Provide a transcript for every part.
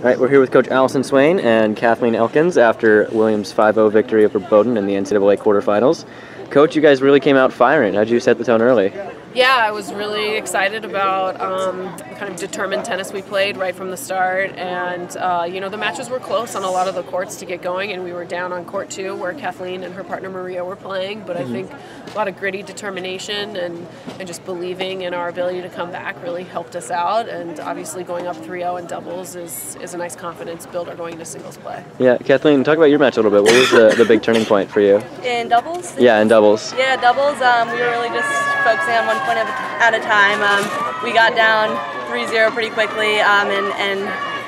All right, we're here with Coach Alison Swain and Kathleen Elkins after Williams' 5-0 victory over Bowdoin in the NCAA quarterfinals. Coach, you guys really came out firing. How'd you set the tone early? Yeah, I was really excited about um, kind of determined tennis we played right from the start, and uh, you know the matches were close on a lot of the courts to get going, and we were down on court two where Kathleen and her partner Maria were playing. But mm-hmm. I think a lot of gritty determination and, and just believing in our ability to come back really helped us out, and obviously going up 3-0 in doubles is is a nice confidence builder going into singles play. Yeah, Kathleen, talk about your match a little bit. What was the, the big turning point for you? In doubles? Yeah, in doubles. Yeah, doubles. Um, we were really just focusing on one point at a time. Um, we got down 3-0 pretty quickly um, and, and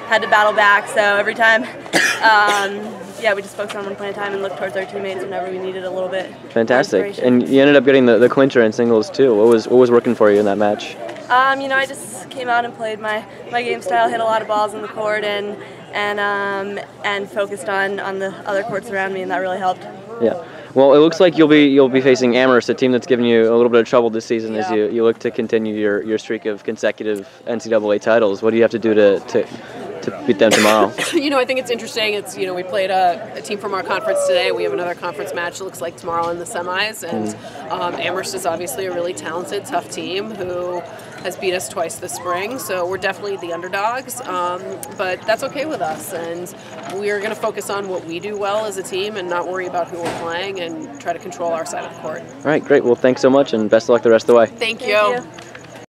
had to battle back. So every time, um, yeah, we just focused on one point at a time and looked towards our teammates whenever we needed a little bit. Fantastic. And you ended up getting the, the clincher in singles too. What was what was working for you in that match? Um, you know, I just came out and played my, my game style, hit a lot of balls in the court, and and um, and focused on on the other courts around me, and that really helped. Yeah. Well, it looks like you'll be you'll be facing Amherst, a team that's given you a little bit of trouble this season yeah. as you, you look to continue your, your streak of consecutive NCAA titles. What do you have to do to, to to beat them tomorrow? you know, I think it's interesting. It's you know we played a, a, team from our conference today. We have another conference match. It looks like tomorrow in the semis, and mm. um, Amherst is obviously a really talented, tough team who has beat us twice this spring. So we're definitely the underdogs, um, but that's okay with us. And we are going to focus on what we do well as a team and not worry about who we're playing and try to control our side of the court. All right, great. Well, thanks so much, and best of luck the rest of the way. Thank you. Thank you.